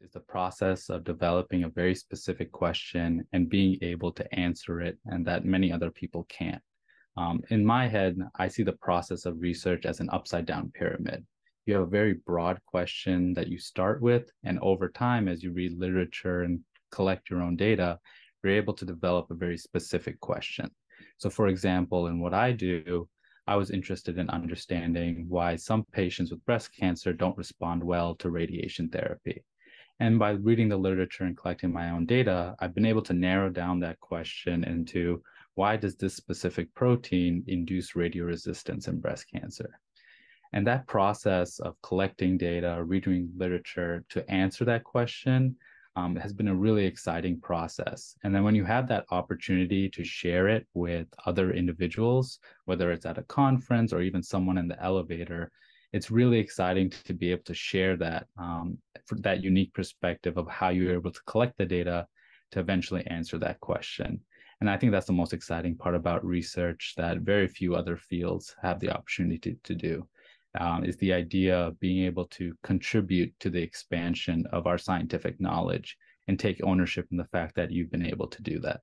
is the process of developing a very specific question and being able to answer it, and that many other people can't. Um, in my head, I see the process of research as an upside down pyramid. You have a very broad question that you start with, and over time, as you read literature and collect your own data, you're able to develop a very specific question. So, for example, in what I do, I was interested in understanding why some patients with breast cancer don't respond well to radiation therapy. And by reading the literature and collecting my own data, I've been able to narrow down that question into why does this specific protein induce radioresistance in breast cancer? And that process of collecting data, reading literature to answer that question um, has been a really exciting process. And then when you have that opportunity to share it with other individuals, whether it's at a conference or even someone in the elevator, it's really exciting to be able to share that um, that unique perspective of how you're able to collect the data to eventually answer that question. And I think that's the most exciting part about research that very few other fields have the opportunity to, to do. Um, is the idea of being able to contribute to the expansion of our scientific knowledge and take ownership in the fact that you've been able to do that.